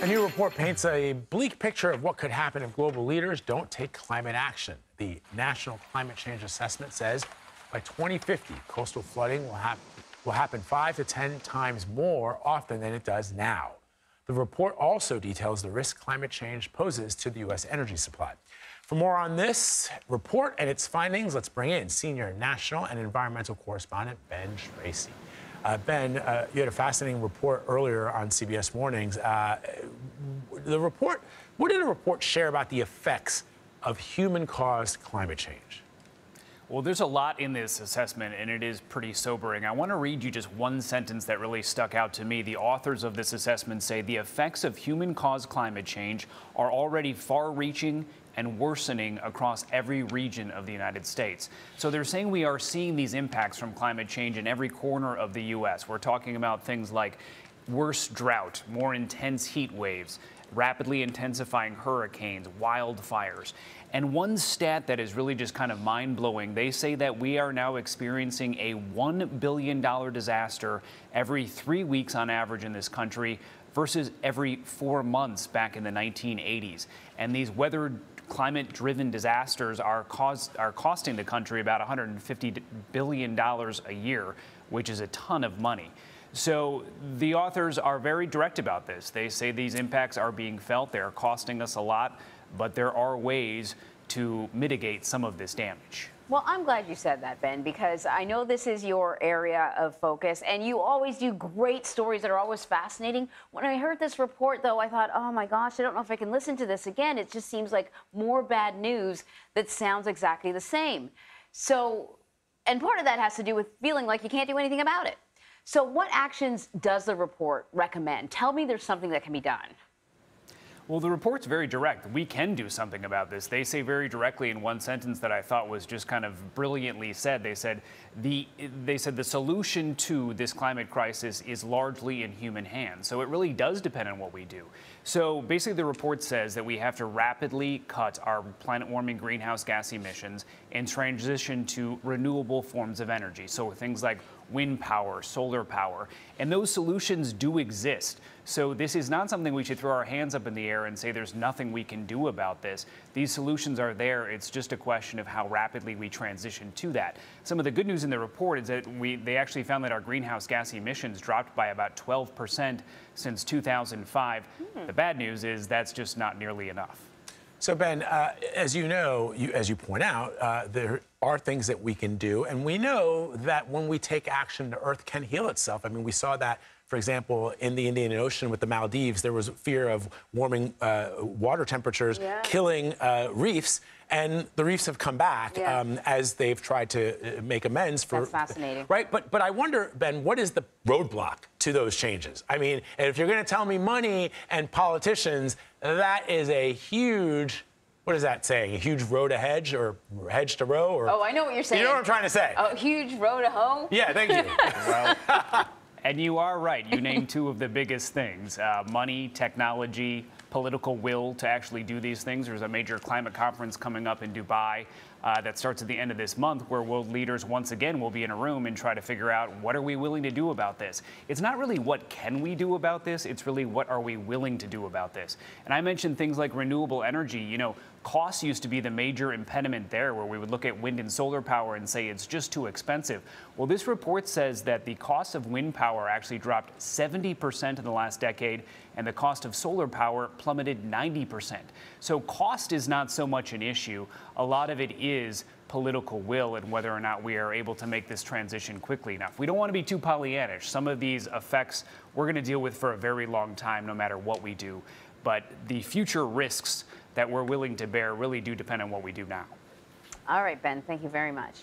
A new report paints a bleak picture of what could happen if global leaders don't take climate action. The National Climate Change Assessment says by 2050, coastal flooding will, hap- will happen five to 10 times more often than it does now. The report also details the risk climate change poses to the U.S. energy supply. For more on this report and its findings, let's bring in senior national and environmental correspondent Ben Tracy. Uh, ben, uh, you had a fascinating report earlier on CBS Mornings. Uh, the report, what did the report share about the effects of human caused climate change? Well, there's a lot in this assessment, and it is pretty sobering. I want to read you just one sentence that really stuck out to me. The authors of this assessment say the effects of human caused climate change are already far reaching and worsening across every region of the United States. So they're saying we are seeing these impacts from climate change in every corner of the U.S. We're talking about things like worse drought, more intense heat waves, rapidly intensifying hurricanes, wildfires. And one stat that is really just kind of mind blowing they say that we are now experiencing a $1 billion disaster every three weeks on average in this country versus every four months back in the 1980s. And these weather climate driven disasters are, cause, are costing the country about $150 billion a year, which is a ton of money. So the authors are very direct about this. They say these impacts are being felt, they are costing us a lot, but there are ways to mitigate some of this damage. Well, I'm glad you said that, Ben, because I know this is your area of focus, and you always do great stories that are always fascinating. When I heard this report, though, I thought, oh my gosh, I don't know if I can listen to this again. It just seems like more bad news that sounds exactly the same. So, and part of that has to do with feeling like you can't do anything about it. So, what actions does the report recommend? Tell me there's something that can be done. Well, the report's very direct. We can do something about this. They say very directly in one sentence that I thought was just kind of brilliantly said. They said the they said the solution to this climate crisis is largely in human hands. So it really does depend on what we do. So basically, the report says that we have to rapidly cut our planet warming greenhouse gas emissions and transition to renewable forms of energy. So things like wind power, solar power, and those solutions do exist. So this is not something we should throw our hands up in the air and say there's nothing we can do about this. These solutions are there. It's just a question of how rapidly we transition to that. Some of the good news in the report is that we they actually found that our greenhouse gas emissions dropped by about 12% since 2005. Hmm. The bad news is that's just not nearly enough. So, Ben, uh, as you know, you, as you point out, uh, there are things that we can do. And we know that when we take action, the Earth can heal itself. I mean, we saw that, for example, in the Indian Ocean with the Maldives, there was fear of warming uh, water temperatures yeah. killing uh, reefs. And the reefs have come back yeah. um, as they've tried to uh, make amends for. That's fascinating. Right. But, but I wonder, Ben, what is the roadblock to those changes? I mean, if you're going to tell me money and politicians, that is a huge what is that saying? A huge row to hedge or hedge to row? Or oh, I know what you're saying. You know what I'm trying to say? A huge row to hoe. Yeah, thank you. well, and you are right. You named two of the biggest things: uh, money, technology, political will to actually do these things. There's a major climate conference coming up in Dubai uh, that starts at the end of this month, where world leaders once again will be in a room and try to figure out what are we willing to do about this. It's not really what can we do about this, it's really what are we willing to do about this. And I mentioned things like renewable energy. You know, costs used to be the major impediment there, where we would look at wind and solar power and say it's just too expensive. Well, this report says that the cost of wind power actually dropped 70% in the last decade, and the cost of solar power plummeted 90%. So cost is not so much an issue. A lot of it is political will and whether or not we are able to make this transition quickly enough. We don't want to be too Pollyannish. Some of these effects we're going to deal with for a very long time, no matter what we do. But the future risks that we're willing to bear really do depend on what we do now. All right, Ben, thank you very much.